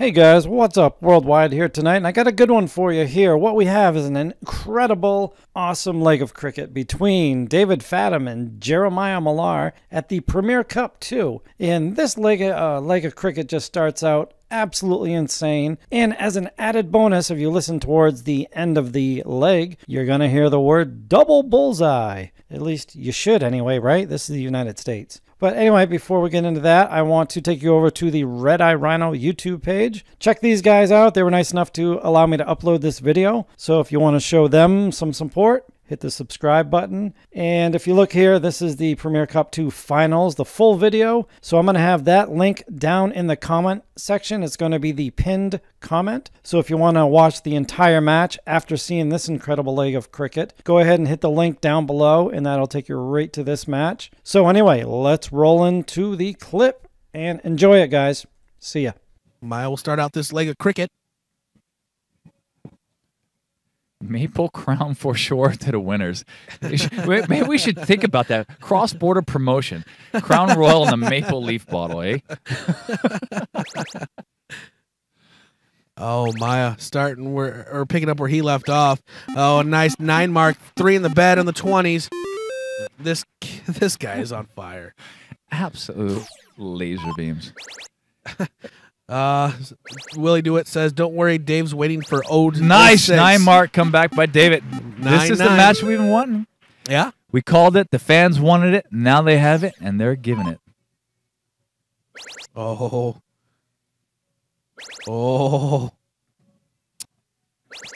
Hey guys, what's up? Worldwide here tonight, and I got a good one for you here. What we have is an incredible, awesome leg of cricket between David Fatum and Jeremiah Millar at the Premier Cup 2. And this leg, uh, leg of cricket just starts out absolutely insane. And as an added bonus, if you listen towards the end of the leg, you're going to hear the word double bullseye. At least you should anyway, right? This is the United States. But anyway, before we get into that, I want to take you over to the Red Eye Rhino YouTube page. Check these guys out. They were nice enough to allow me to upload this video. So if you want to show them some support, hit the subscribe button. And if you look here, this is the Premier Cup 2 finals, the full video. So I'm going to have that link down in the comment section. It's going to be the pinned comment. So if you want to watch the entire match after seeing this incredible leg of cricket, go ahead and hit the link down below and that'll take you right to this match. So anyway, let's roll into the clip and enjoy it, guys. See ya. Maya will start out this leg of cricket. Maple Crown for sure to the winners. Maybe we should think about that. Cross border promotion. Crown Royal in the maple leaf bottle, eh? oh, Maya starting where or picking up where he left off. Oh, a nice nine mark, three in the bed in the twenties. This this guy is on fire. Absolute laser beams. Uh, Willie Do It says, "Don't worry, Dave's waiting for ode." Nice nine mark come back by David. Nine, this is nine. the match we've been wanting. Yeah, we called it. The fans wanted it. Now they have it, and they're giving it. Oh, oh,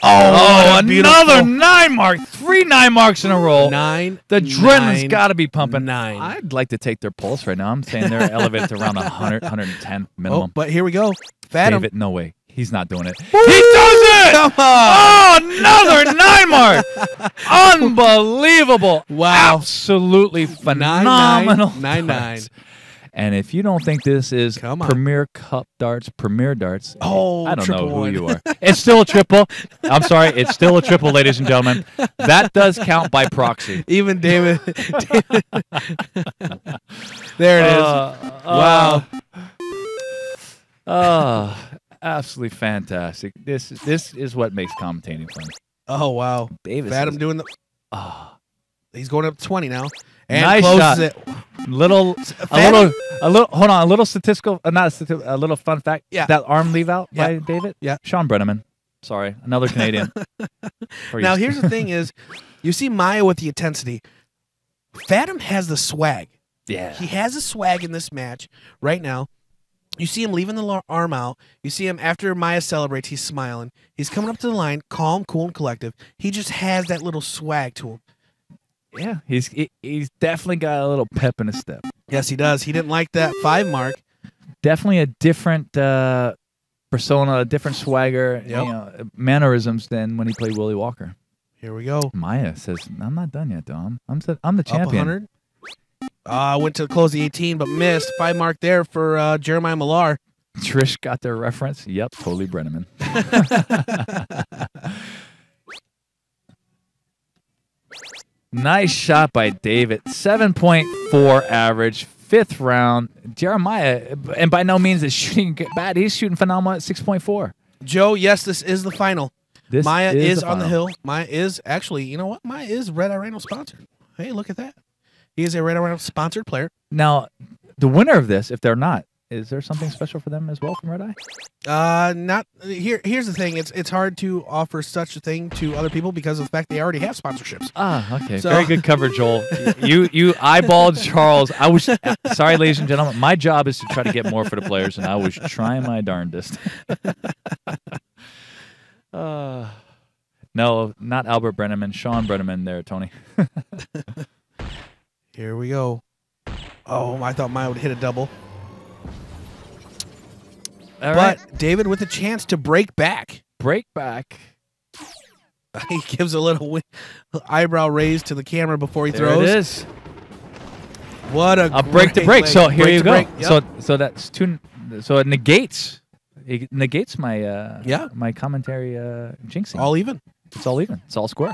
Oh, oh another nine mark. Three nine marks in a row. Nine. The adrenaline's got to be pumping. Nine. I'd like to take their pulse right now. I'm saying they're elevated to around 100, 110 minimum. Oh, but here we go. Fatum. David, no way. He's not doing it. Woo! He does it! Come on! Oh, another nine mark! Unbelievable! Wow! Absolutely phenomenal. Nine nine. nine. And if you don't think this is Premier Cup darts, Premier darts, oh, I don't know who one. you are. It's still a triple. I'm sorry, it's still a triple, ladies and gentlemen. That does count by proxy. Even David. David. there it is. Uh, wow. Uh, oh, absolutely fantastic. This this is what makes commentating fun. Oh wow, Davis. Adam doing the. Oh. He's going up twenty now. And nice closes shot. it. Little, a little, a little. Hold on, a little statistical, uh, not a, stati- a little fun fact. Yeah. that arm leave out Yeah. by David. Yeah. Sean Brenneman. Sorry, another Canadian. Now here's the thing: is you see Maya with the intensity. Fatum has the swag. yeah, He has a swag in this match right now. You see him leaving the arm out. You see him after Maya celebrates. He's smiling. He's coming up to the line, calm, cool, and collective. He just has that little swag to him. Yeah. He's he, he's definitely got a little pep in his step. Yes, he does. He didn't like that five mark. Definitely a different uh, persona, a different swagger, Yep. you know, mannerisms than when he played Willie Walker. Here we go. Maya says, "I'm not done yet, though. I'm I'm, the- I'm the champion." 100. Uh, went to close the 18, but missed. Five mark there for uh, Jeremiah Millar. Trish got their reference. Yep, totally Brenneman. nice shot by David. 7.4 average, fifth round. Jeremiah, and by no means is shooting bad. He's shooting phenomenal at 6.4. Joe, yes, this is the final. This Maya is, is, the on the hill. Maya is actually, you know what? Maya is Red Eye Rhino sponsored. Hey, look at that. He is a Red Eye sponsored player. Now, the winner of this, if they're not, is there something special for them as well from Red Eye? Uh, not here. Here's the thing. It's it's hard to offer such a thing to other people because of the fact they already have sponsorships. Ah, okay. So- Very good cover, Joel. you you eyeballed Charles. I was sorry, ladies and gentlemen. My job is to try to get more for the players, and I was trying my darndest. uh, no, not Albert Brenneman. Sean Brenneman there, Tony. Here we go. Oh, I thought mine would hit a double, All but right, David with a chance to break back. break back. He gives a little eyebrow raise to the camera before he There throws. it is. What a A break to break. leg. So here Break you go. break. Yep. So so that's two. So it negates. It negates my uh Yeah. my commentary uh jinxing. all even. It's all even. It's all square.